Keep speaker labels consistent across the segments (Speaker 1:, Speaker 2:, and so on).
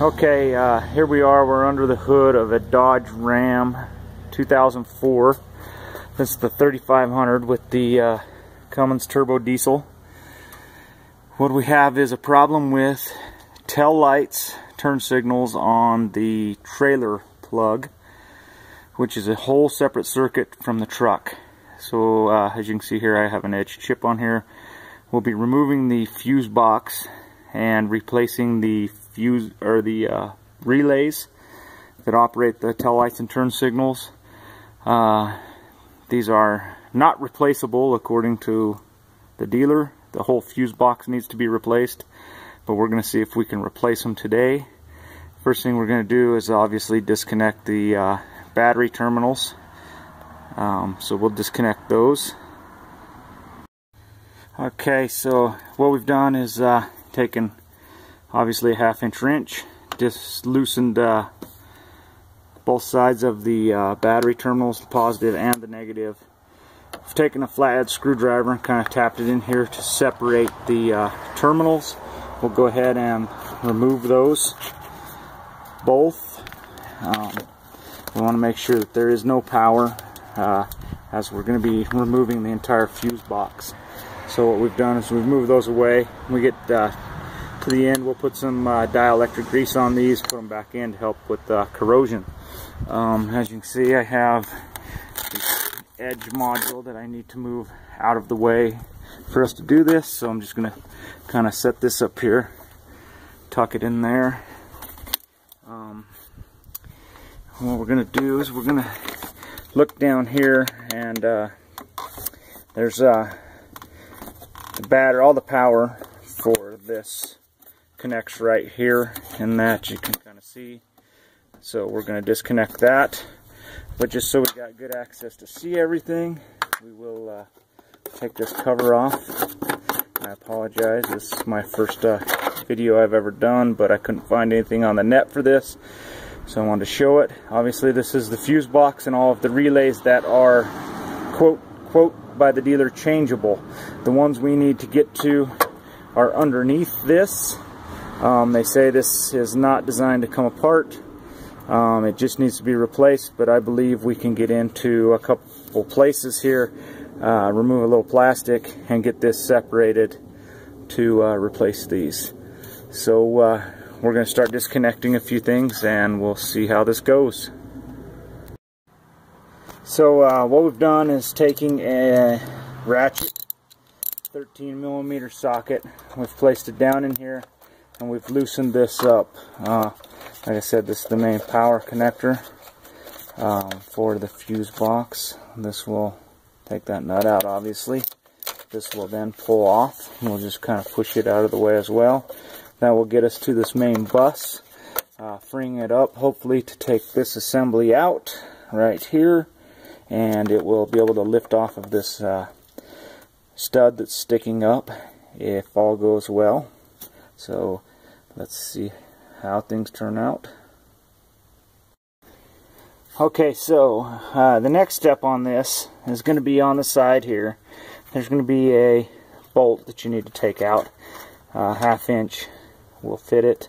Speaker 1: Okay, uh, here we are. We're under the hood of a Dodge Ram 2004. This is the 3500 with the uh, Cummins turbo diesel. What we have is a problem with tail lights, turn signals on the trailer plug, which is a whole separate circuit from the truck. So uh, as you can see here, I have an edge chip on here. We'll be removing the fuse box and replacing the fuse or the uh, relays that operate the tail lights and turn signals. Uh, these are not replaceable according to the dealer. The whole fuse box needs to be replaced, but we're going to see if we can replace them today. First thing we're going to do is obviously disconnect the uh, battery terminals. Um, so we'll disconnect those. Okay, so what we've done is uh, taken obviously a half inch wrench, just loosened uh, both sides of the uh, battery terminals, the positive and the negative. I've taken a flathead screwdriver and kind of tapped it in here to separate the uh, terminals. We'll go ahead and remove those both. Um, we want to make sure that there is no power uh, as we're going to be removing the entire fuse box. So what we've done is we've moved those away. We get uh, to the end, we'll put some uh, dielectric grease on these, put them back in to help with uh, corrosion. Um, as you can see, I have this edge module that I need to move out of the way for us to do this. So I'm just going to kind of set this up here, tuck it in there. Um, what we're going to do is we're going to look down here and uh, there's uh, the battery, all the power for this connects right here and that you can kind of see. So we're going to disconnect that. But just so we got good access to see everything, we will uh, take this cover off. I apologize, this is my first uh, video I've ever done, but I couldn't find anything on the net for this. So I wanted to show it. Obviously this is the fuse box and all of the relays that are quote, quote, by the dealer changeable. The ones we need to get to are underneath this um, they say this is not designed to come apart. Um, it just needs to be replaced, but I believe we can get into a couple places here, uh, remove a little plastic, and get this separated to uh, replace these. So uh, we're going to start disconnecting a few things, and we'll see how this goes. So uh, what we've done is taking a ratchet 13 millimeter socket, we've placed it down in here and we've loosened this up. Uh, like I said, this is the main power connector um, for the fuse box. This will take that nut out, obviously. This will then pull off. We'll just kind of push it out of the way as well. That will get us to this main bus, uh, freeing it up, hopefully, to take this assembly out right here. And it will be able to lift off of this uh, stud that's sticking up if all goes well. So let's see how things turn out. Okay, so uh, the next step on this is going to be on the side here. There's going to be a bolt that you need to take out. Uh, half inch will fit it.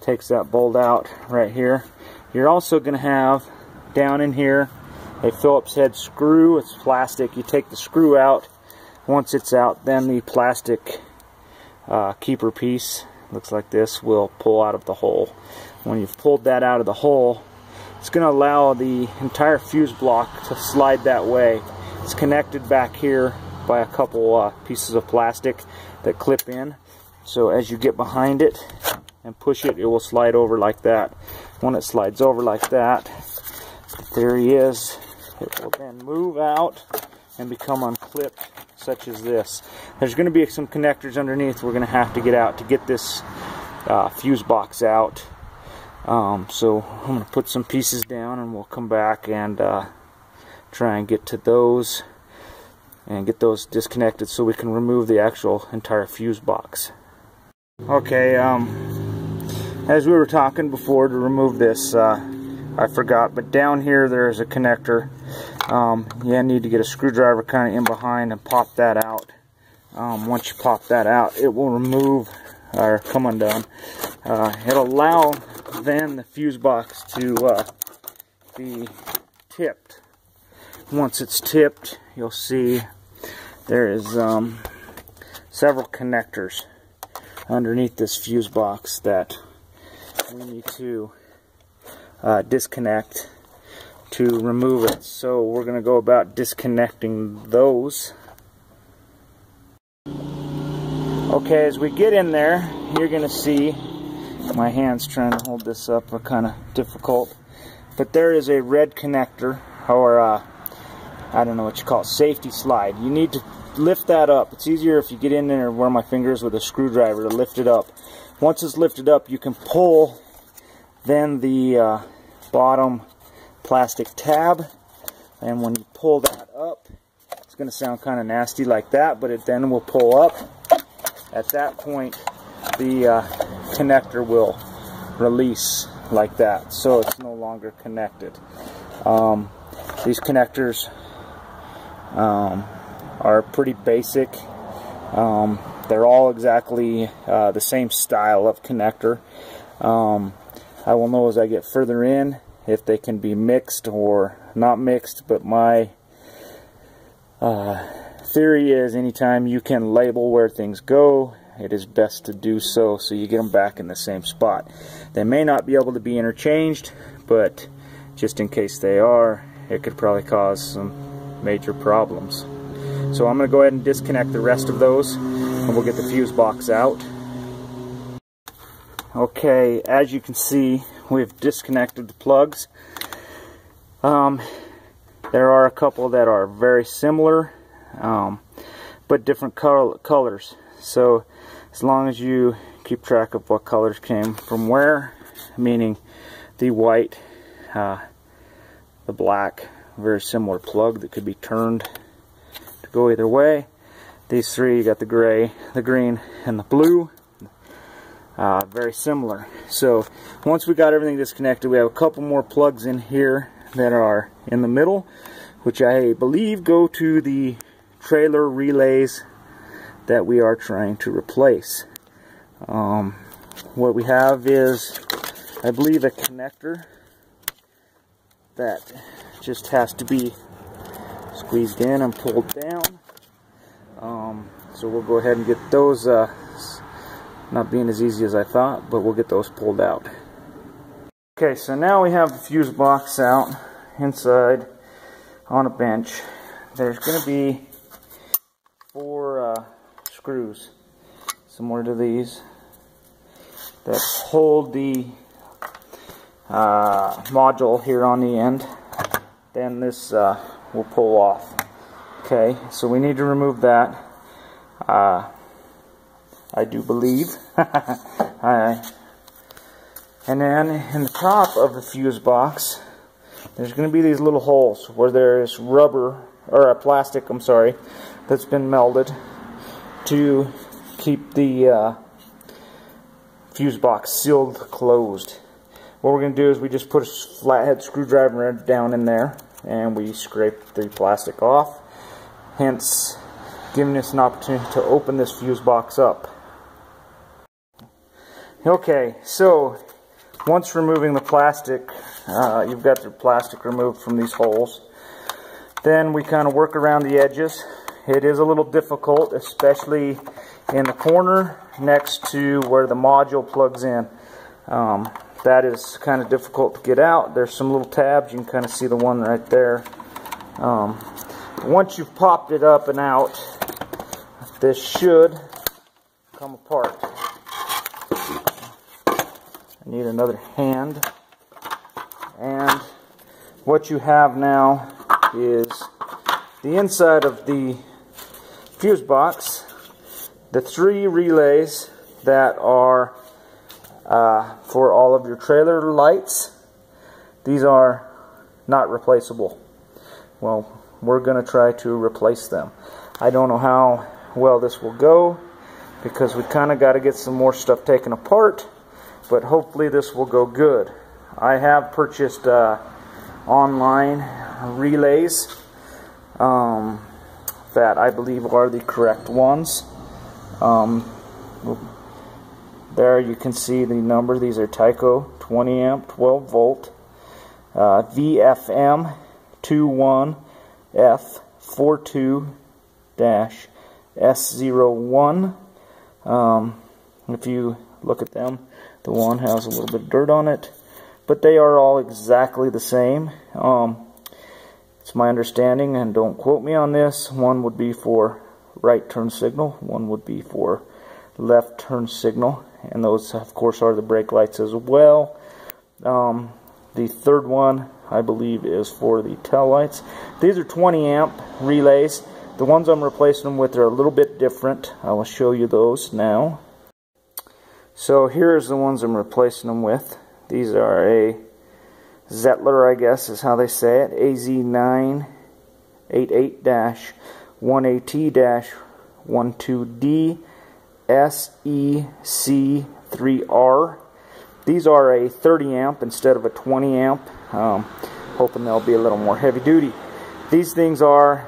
Speaker 1: Takes that bolt out right here. You're also going to have down in here a Phillips head screw. It's plastic. You take the screw out. Once it's out, then the plastic uh, keeper piece looks like this will pull out of the hole. When you've pulled that out of the hole, it's going to allow the entire fuse block to slide that way. It's connected back here by a couple uh, pieces of plastic that clip in. So as you get behind it and push it, it will slide over like that. When it slides over like that, the theory is it will then move out and become unclipped such as this. There's going to be some connectors underneath we're going to have to get out to get this uh, fuse box out. Um, so I'm going to put some pieces down and we'll come back and uh, try and get to those and get those disconnected so we can remove the actual entire fuse box. Okay, um, as we were talking before to remove this, uh, I forgot, but down here there's a connector. Um, you need to get a screwdriver kind of in behind and pop that out. Um, once you pop that out, it will remove or come undone. Uh, it'll allow then the fuse box to uh, be tipped. Once it's tipped, you'll see there is um, several connectors underneath this fuse box that we need to uh, disconnect to remove it. So we're going to go about disconnecting those. Okay, as we get in there, you're going to see my hands trying to hold this up are kind of difficult. But there is a red connector, or uh, I don't know what you call it, safety slide. You need to lift that up. It's easier if you get in there where my fingers with a screwdriver to lift it up. Once it's lifted up, you can pull then the uh, bottom plastic tab. And when you pull that up, it's going to sound kind of nasty like that, but it then will pull up. At that point, the uh, connector will release like that, so it's no longer connected. Um, these connectors um, are pretty basic. Um, they're all exactly uh, the same style of connector. Um, I will know as I get further in if they can be mixed or not mixed, but my uh, theory is anytime you can label where things go, it is best to do so so you get them back in the same spot. They may not be able to be interchanged, but just in case they are, it could probably cause some major problems. So I'm going to go ahead and disconnect the rest of those and we'll get the fuse box out. Okay, as you can see, we've disconnected the plugs. Um, there are a couple that are very similar, um, but different color colors. So as long as you keep track of what colors came from where, meaning the white, uh, the black, very similar plug that could be turned to go either way. These three, you got the gray, the green, and the blue. Uh, very similar. So once we got everything disconnected, we have a couple more plugs in here that are in the middle, which I believe go to the trailer relays that we are trying to replace. Um, what we have is, I believe, a connector that just has to be squeezed in and pulled down. Um, so we'll go ahead and get those uh, not being as easy as I thought, but we'll get those pulled out. Okay, so now we have the fuse box out inside on a bench. There's going to be four uh, screws similar to these that hold the uh, module here on the end. Then this uh, will pull off. Okay, so we need to remove that. Uh, I do believe. and then in the top of the fuse box, there's going to be these little holes where there's rubber, or a plastic, I'm sorry, that's been melded to keep the uh, fuse box sealed closed. What we're going to do is we just put a flathead screwdriver down in there and we scrape the plastic off, hence giving us an opportunity to open this fuse box up. Okay, so once removing the plastic, uh, you've got the plastic removed from these holes. Then we kind of work around the edges. It is a little difficult, especially in the corner next to where the module plugs in. Um, that is kind of difficult to get out. There's some little tabs. You can kind of see the one right there. Um, once you've popped it up and out, this should come apart. I need another hand. And what you have now is the inside of the fuse box, the three relays that are uh, for all of your trailer lights. These are not replaceable. Well, we're going to try to replace them. I don't know how well this will go because we kind of got to get some more stuff taken apart but hopefully this will go good. I have purchased uh, online relays um, that I believe are the correct ones. Um, there you can see the number. These are Tyco 20 amp 12 volt uh, VFM 21F42 S01. Um, if you look at them, the one has a little bit of dirt on it, but they are all exactly the same. Um, it's my understanding, and don't quote me on this, one would be for right turn signal, one would be for left turn signal, and those of course are the brake lights as well. Um, the third one I believe is for the tail lights. These are 20 amp relays. The ones I'm replacing them with are a little bit different. I will show you those now. So here's the ones I'm replacing them with. These are a Zettler, I guess is how they say it, AZ988-1AT-12D SEC3R. These are a 30 amp instead of a 20 amp. Um, hoping they'll be a little more heavy duty. These things are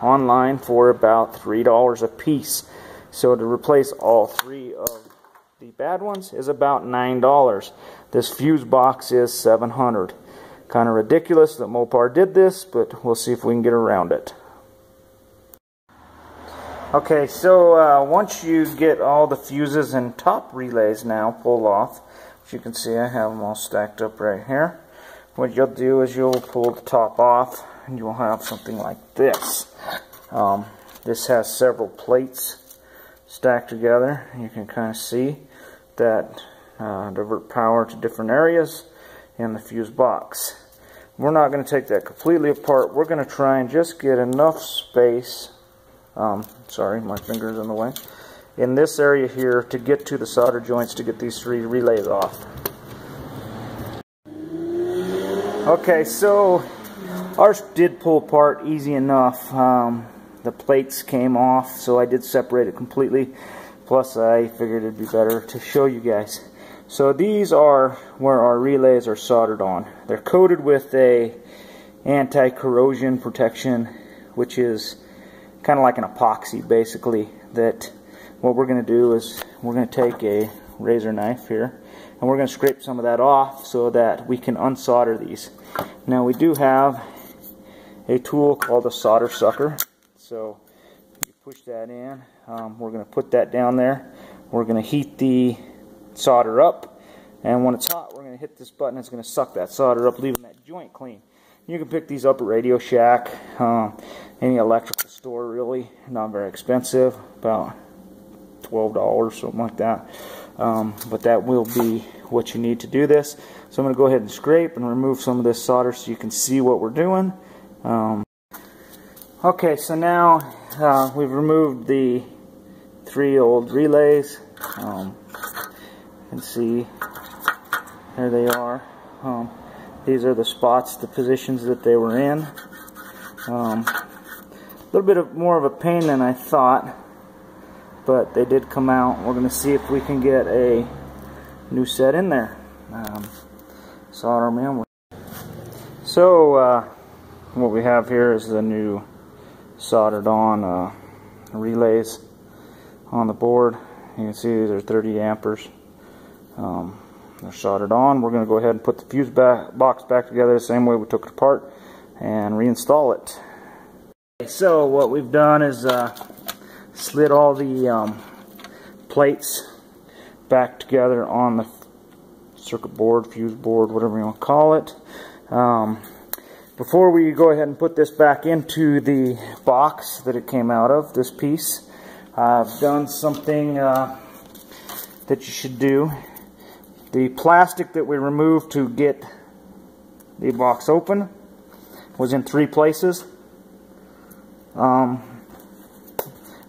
Speaker 1: online for about $3 a piece. So to replace all three of the bad ones is about $9. This fuse box is 700 Kind of ridiculous that Mopar did this, but we'll see if we can get around it. Okay, so uh, once you get all the fuses and top relays now pulled off, as you can see I have them all stacked up right here. What you'll do is you'll pull the top off and you'll have something like this. Um, this has several plates stacked together. You can kind of see that uh, divert power to different areas in the fuse box. We're not going to take that completely apart. We're going to try and just get enough space um, sorry, my finger's in the way, in this area here to get to the solder joints to get these three relays off. Okay, so ours did pull apart easy enough. Um, the plates came off, so I did separate it completely. Plus, I figured it'd be better to show you guys. So these are where our relays are soldered on. They're coated with a anti-corrosion protection, which is kind of like an epoxy basically that what we're going to do is we're going to take a razor knife here and we're going to scrape some of that off so that we can unsolder these. Now we do have a tool called a solder sucker so you push that in um, we're going to put that down there we're going to heat the solder up and when it's hot we're going to hit this button it's going to suck that solder up leaving that joint clean. You can pick these up at Radio Shack, uh, any electrical store really, not very expensive, about $12, something like that. Um, but that will be what you need to do this. So I'm going to go ahead and scrape and remove some of this solder so you can see what we're doing. Um, okay, so now uh, we've removed the three old relays. Um, you can see there they are. Um, these are the spots, the positions that they were in. Um, a little bit of more of a pain than I thought, but they did come out. We're going to see if we can get a new set in there. Um, solder in. So, uh, what we have here is the new soldered on uh, relays on the board. You can see these are 30 amperes. Um, they're soldered on. We're going to go ahead and put the fuse back, box back together the same way we took it apart and reinstall it. So what we've done is uh, slid all the um, plates back together on the circuit board, fuse board, whatever you want to call it. Um, before we go ahead and put this back into the box that it came out of, this piece, I've done something uh, that you should do. The plastic that we removed to get the box open was in three places. Um,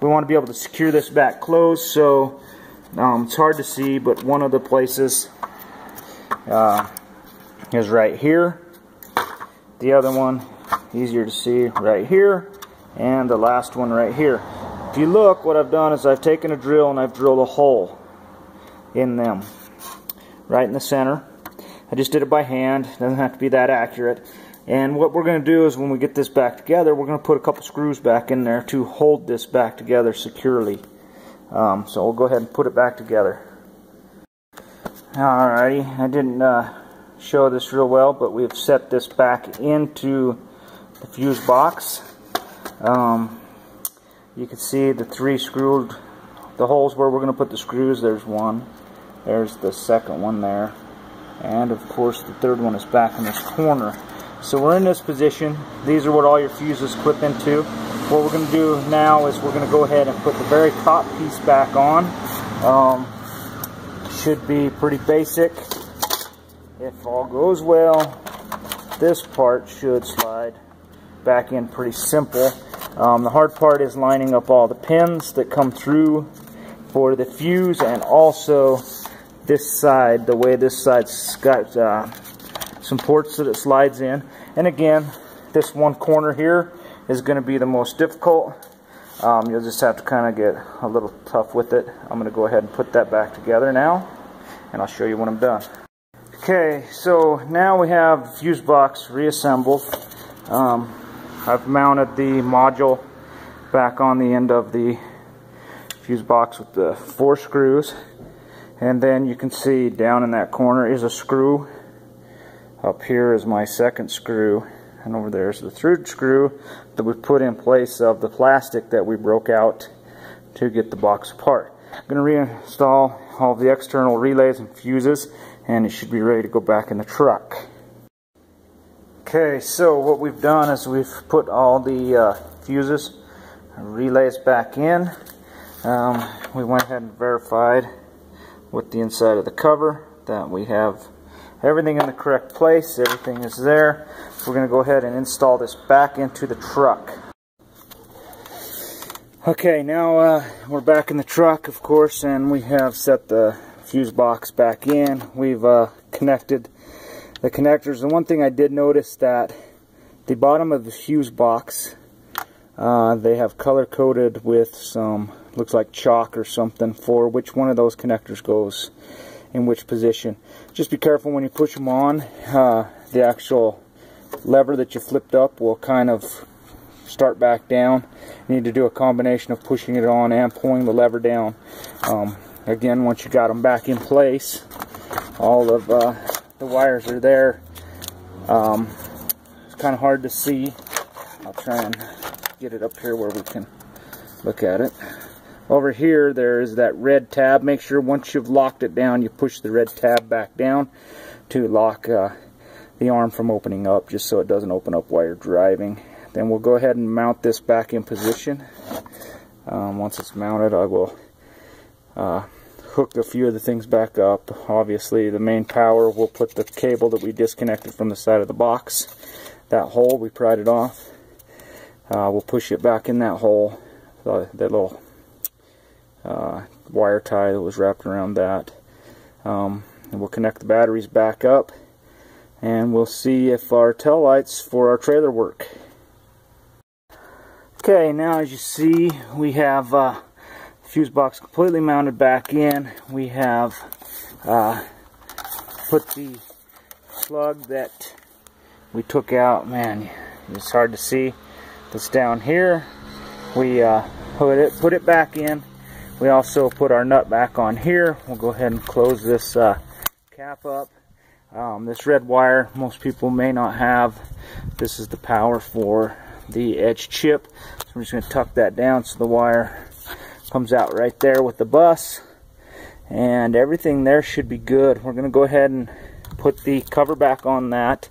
Speaker 1: we want to be able to secure this back closed so um, it's hard to see but one of the places uh, is right here. The other one easier to see right here. And the last one right here if you look what I've done is I've taken a drill and I've drilled a hole in them right in the center. I just did it by hand. Doesn't have to be that accurate. And what we're going to do is when we get this back together, we're going to put a couple screws back in there to hold this back together securely. Um, so we'll go ahead and put it back together. Alrighty, I didn't uh, show this real well, but we've set this back into the fuse box. Um, you can see the three screwed, the holes where we're going to put the screws, there's one. There's the second one there. And of course the third one is back in this corner. So we're in this position. These are what all your fuses clip into. What we're going to do now is we're going to go ahead and put the very top piece back on. Um, should be pretty basic. If all goes well, this part should slide back in pretty simple. Um, the hard part is lining up all the pins that come through for the fuse and also this side, the way this side's got uh, some ports that it slides in. And again, this one corner here is going to be the most difficult. Um, you'll just have to kind of get a little tough with it. I'm going to go ahead and put that back together now, and I'll show you when I'm done. Okay, so now we have fuse box reassembled. Um, I've mounted the module back on the end of the fuse box with the four screws and then you can see down in that corner is a screw up here is my second screw and over there is the third screw that we put in place of the plastic that we broke out to get the box apart. I'm going to reinstall all the external relays and fuses and it should be ready to go back in the truck. Okay, so what we've done is we've put all the uh, fuses relays back in. Um, we went ahead and verified with the inside of the cover that we have everything in the correct place, everything is there. We're going to go ahead and install this back into the truck. Okay, now uh, we're back in the truck, of course, and we have set the fuse box back in. We've uh, connected the connectors. And one thing I did notice that the bottom of the fuse box, uh, they have color coded with some, looks like chalk or something for which one of those connectors goes in which position. Just be careful when you push them on. Uh, the actual lever that you flipped up will kind of start back down. You need to do a combination of pushing it on and pulling the lever down. Um, again, once you got them back in place, all of uh, the wires are there. Um, it's kind of hard to see. I'll try and get it up here where we can look at it. Over here, there is that red tab. Make sure once you've locked it down, you push the red tab back down to lock uh, the arm from opening up, just so it doesn't open up while you're driving. Then we'll go ahead and mount this back in position. Um, once it's mounted, I will uh, hook a few of the things back up. Obviously, the main power, we'll put the cable that we disconnected from the side of the box. That hole, we pried it off. Uh, we'll push it back in that hole, the, that little uh, wire tie that was wrapped around that. Um, and we'll connect the batteries back up and we'll see if our tail lights for our trailer work. Okay, now as you see, we have uh, fuse box completely mounted back in. We have uh, put the plug that we took out. Man, it's hard to see. That's down here. We uh, put it put it back in. We also put our nut back on here. We'll go ahead and close this uh, cap up. Um, this red wire, most people may not have. This is the power for the edge chip. So I'm just going to tuck that down so the wire comes out right there with the bus and everything there should be good. We're going to go ahead and put the cover back on that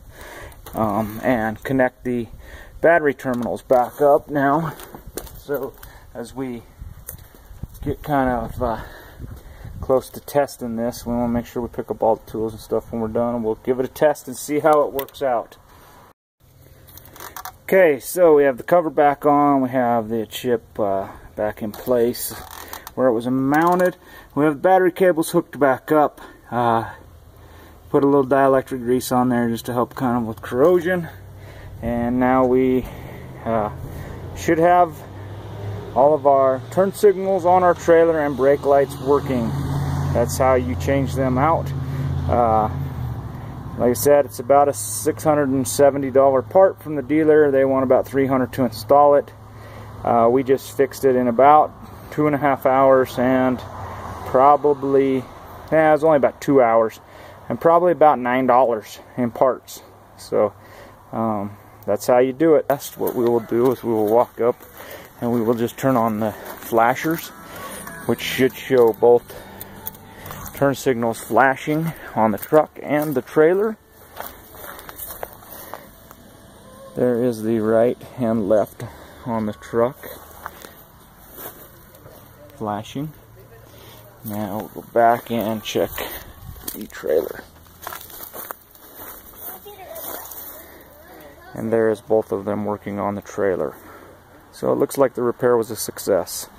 Speaker 1: um, and connect the battery terminals back up now. So as we get kind of uh, close to testing this we want to make sure we pick up all the tools and stuff when we're done. And we'll give it a test and see how it works out okay so we have the cover back on we have the chip uh, back in place where it was mounted. We have the battery cables hooked back up. Uh, put a little dielectric grease on there just to help kind of with corrosion. And now we uh, should have all of our turn signals on our trailer and brake lights working. That's how you change them out. Uh, like I said, it's about a $670 part from the dealer. They want about 300 to install it. Uh, we just fixed it in about two and a half hours and probably yeah, it was only about two hours, and probably about nine dollars in parts. So um, that's how you do it. That's what we will do is we will walk up and we will just turn on the flashers, which should show both turn signals flashing on the truck and the trailer. There is the right and left on the truck flashing. Now we'll go back and check the trailer. And there is both of them working on the trailer. So it looks like the repair was a success.